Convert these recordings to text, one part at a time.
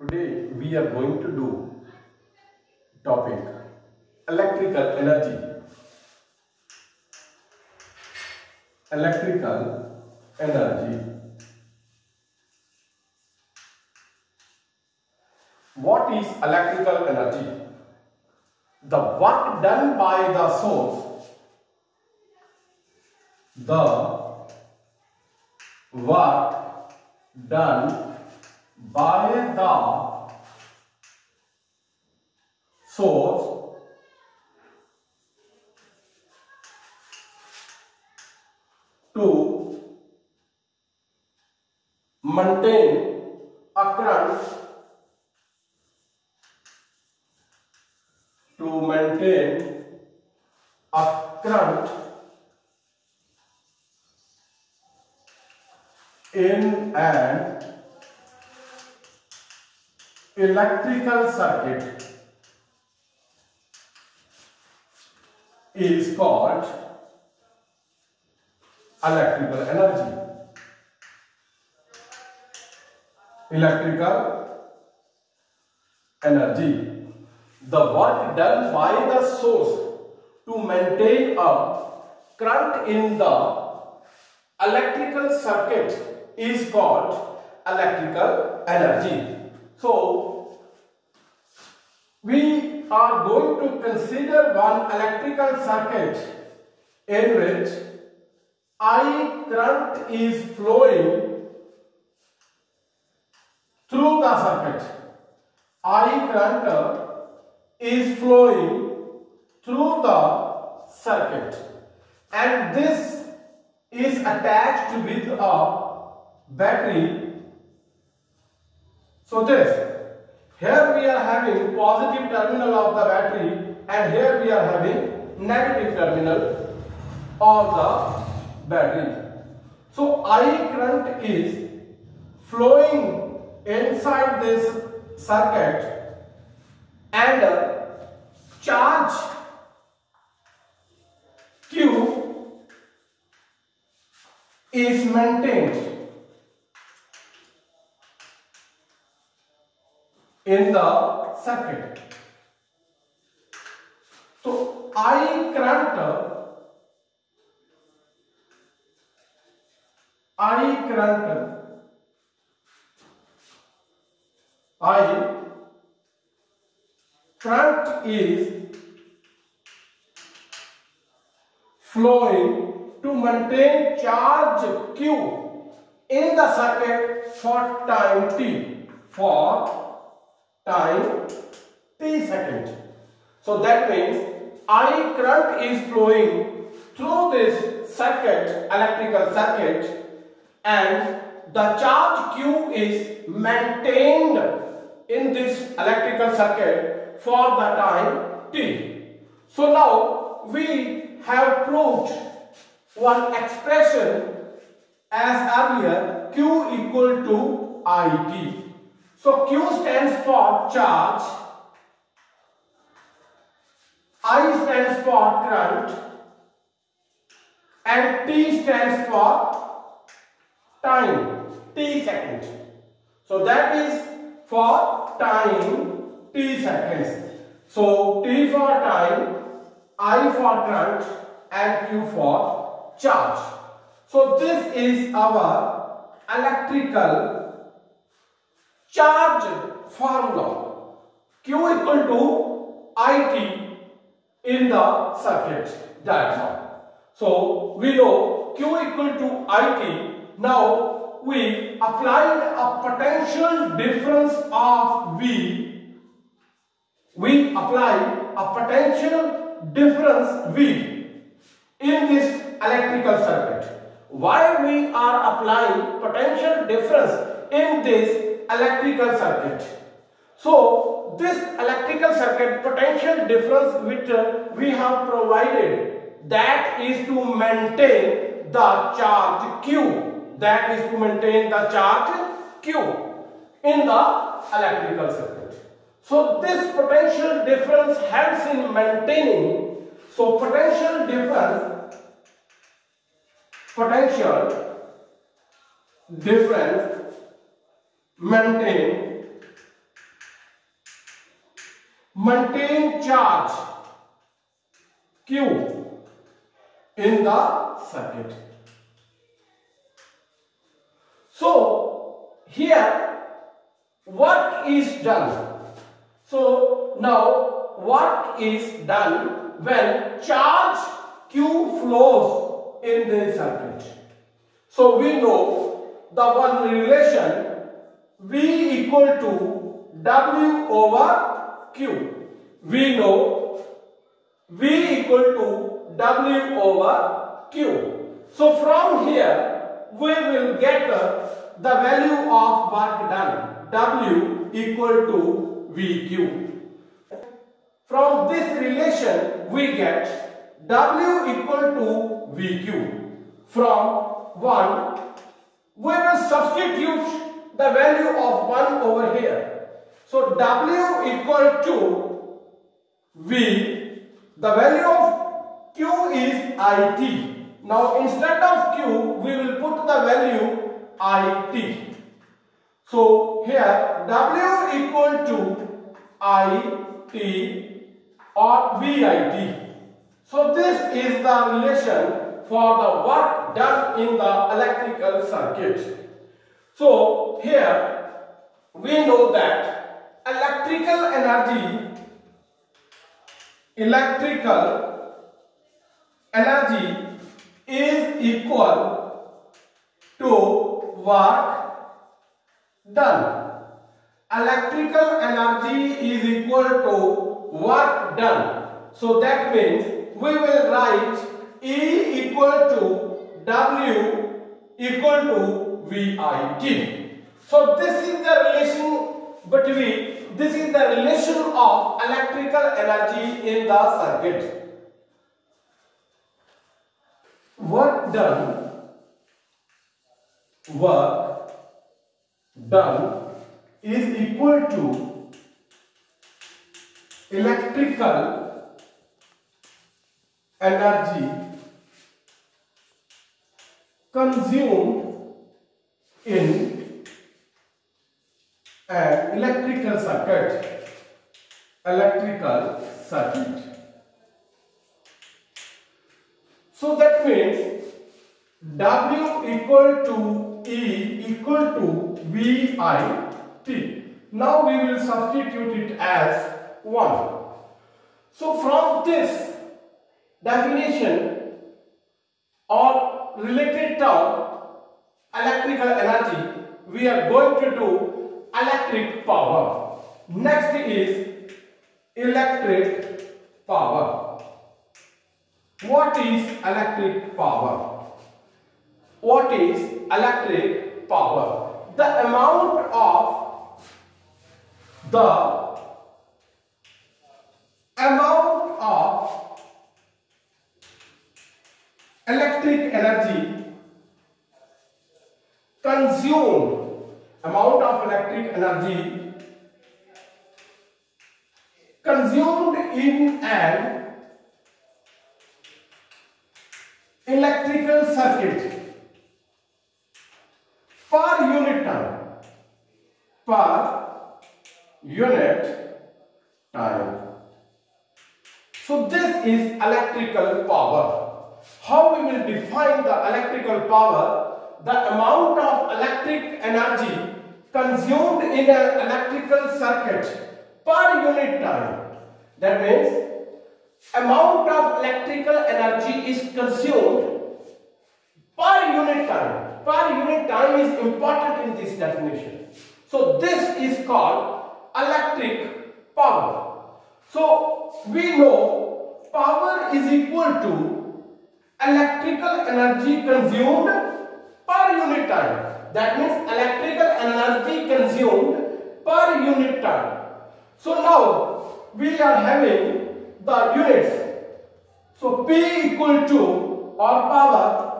Today we are going to do topic electrical energy. Electrical energy. What is electrical energy? The work done by the source, the work done by the source to maintain a current to maintain a current in an electrical circuit is called electrical energy. Electrical energy. The work done by the source to maintain a current in the electrical circuit is called electrical energy. So, we are going to consider one electrical circuit in which I current is flowing through the circuit. I current is flowing through the circuit and this is attached with a battery. So this here we are having positive terminal of the battery and here we are having negative terminal of the battery. So I current is flowing inside this circuit and charge Q is maintained in the circuit तो I current I current I current is flowing to maintain charge Q in the circuit for time T for time t second. So that means I current is flowing through this circuit, electrical circuit and the charge Q is maintained in this electrical circuit for the time t. So now we have proved one expression as earlier Q equal to IT. So Q stands for charge, I stands for current and T stands for time, T second. So that is for time T seconds. So T for time, I for current and Q for charge. So this is our electrical charge formula. Q equal to IT in the circuit diagram. So we know Q equal to IT. Now we applied a potential difference of V. We apply a potential difference V in this electrical circuit. Why we are applying potential difference in this electrical circuit? So this electrical circuit potential difference which uh, we have provided that is to maintain the charge Q that is to maintain the charge Q in the electrical circuit. So this potential difference helps in maintaining so potential difference potential difference maintain maintain charge Q in the circuit. So here work is done. So now work is done when charge Q flows in the circuit. So we know the one relation V equal to W over Q. We know V equal to W over Q. So from here we will get the value of work done. W equal to VQ. From this relation we get W equal to VQ. From 1 we will substitute the value of 1 over here. So W equal to V, the value of Q is IT. Now instead of Q, we will put the value IT. So here W equal to IT or VIT. So this is the relation for the work done in the electrical circuit. So here we know that electrical energy electrical energy is equal to work done. Electrical energy is equal to work done. So that means we will write E equal to W equal to VIT. So this is the relation between, this is the relation of electrical energy in the circuit. Work done, work done is equal to electrical energy consumed in an electrical circuit. Electrical circuit. So that means W equal to E equal to VIT now we will substitute it as 1 so from this definition or related term electrical energy, we are going to do electric power. Next is electric power. What is electric power? What is electric power? The amount of the amount of electric energy consumed amount of electric energy consumed in an electrical circuit per unit time per unit time. So this is electrical power. How we will define the electrical power the amount of electric energy consumed in an electrical circuit per unit time. That means amount of electrical energy is consumed per unit time. Per unit time is important in this definition. So this is called electric power. So we know power is equal to electrical energy consumed unit time. That means electrical energy consumed per unit time. So now we are having the units. So P equal to or power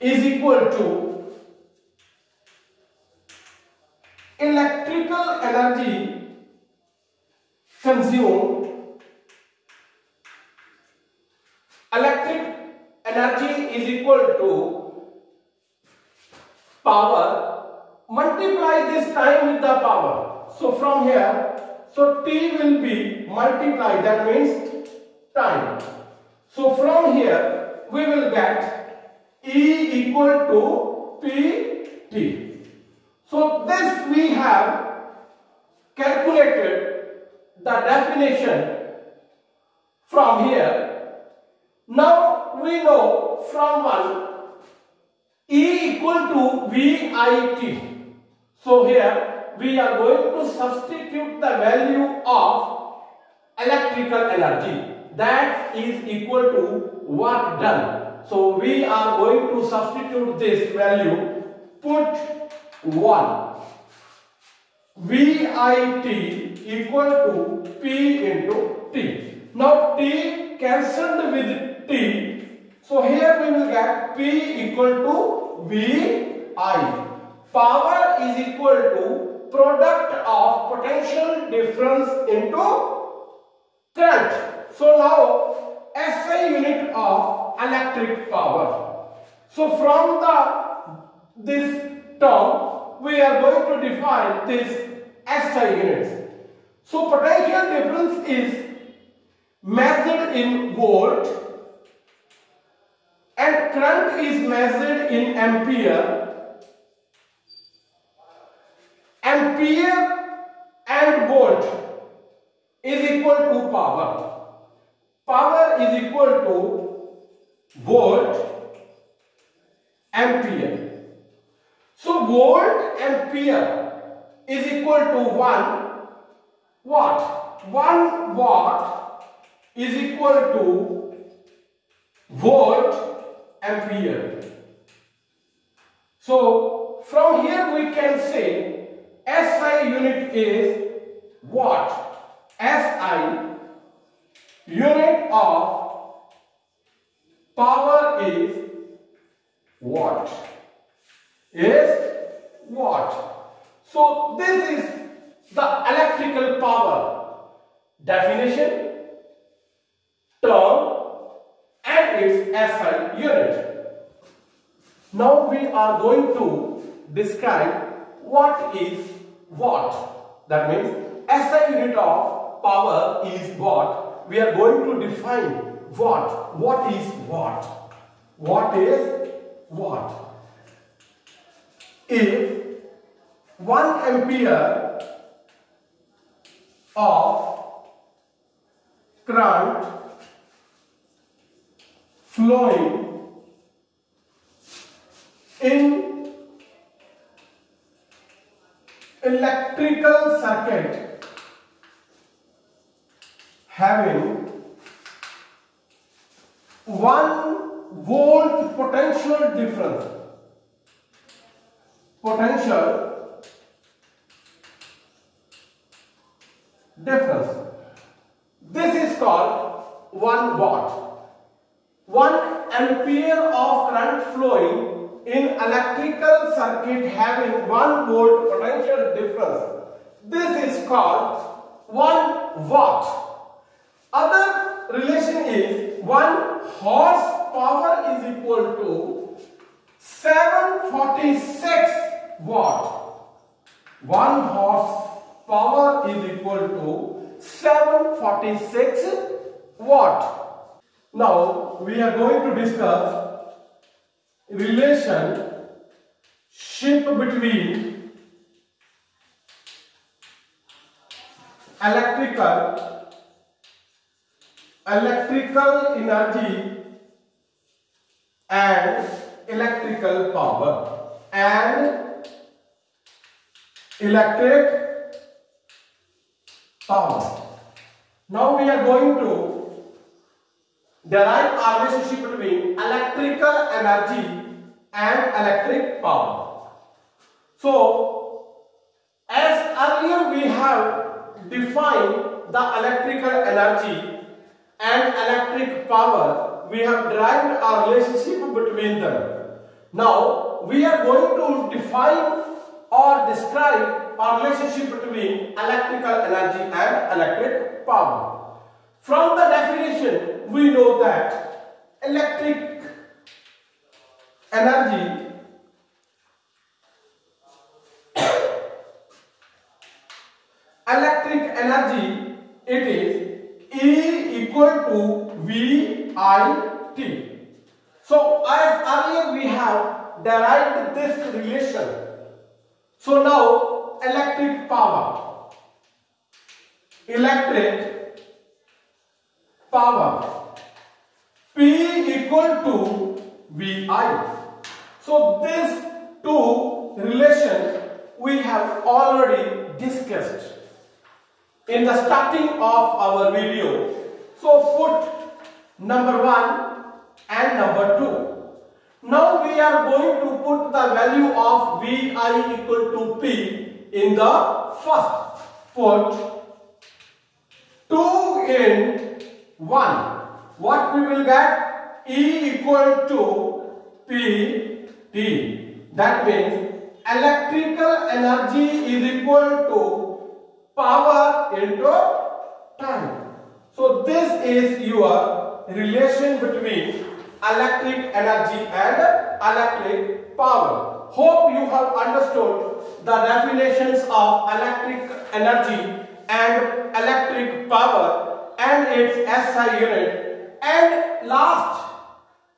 is equal to electrical energy consumed electric energy is equal to power multiply this time with the power so from here So T will be multiplied. That means time. So from here we will get E equal to PT. So this we have calculated the definition from here. Now we know from one E equal to VIT. So here we are going to substitute the value of electrical energy that is equal to work done. So we are going to substitute this value put 1 VIT equal to P into T. Now T cancelled with T. So here we will get P equal to VI. Power is equal to product of potential difference into current. So now SI unit of electric power. So from the this term we are going to define this SI units. So potential difference is measured in volt and current is measured in ampere. Ampere and volt is equal to power. Power is equal to volt ampere. So volt ampere is equal to 1 watt. 1 watt is equal to volt ampere. So from here we can say SI unit is watt. SI unit of power is watt. Is watt. So this is the electrical power definition, term and its SI unit. Now we are going to describe what is watt. That means SI unit of power is watt. We are going to define watt. What is watt? What is watt? If 1 ampere of current flowing in electrical circuit having 1 volt potential difference potential difference. This is called 1 watt. 1 ampere of current flowing in electrical circuit having 1 volt potential difference. This is called 1 watt. Other relation is 1 horsepower is equal to 746 watt. 1 horse power is equal to 746 watt. Now we are going to discuss relationship between electrical electrical energy and electrical power and electric power. Now we are going to derive a relationship between electrical energy and electric power. So, as earlier we have defined the electrical energy and electric power, we have derived a relationship between them. Now, we are going to define or describe a relationship between electrical energy and electric power. From the definition, we know that electric energy electric energy, it is E equal to V I T. So as earlier we have derived this relation. So now electric power. Electric power. P equal to VI. So these two relations we have already discussed in the starting of our video. So put number 1 and number 2. Now we are going to put the value of Vi equal to P in the first. Put 2 in 1. What we will get? E equal to P T. That means electrical energy is equal to power into time. So this is your relation between electric energy and electric power. Hope you have understood the definitions of electric energy and electric power and its SI unit. And last,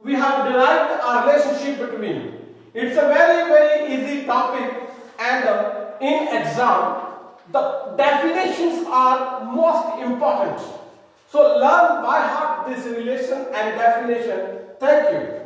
we have derived a relationship between it's a very, very easy topic and in exam, the definitions are most important. So learn by heart this relation and definition. Thank you.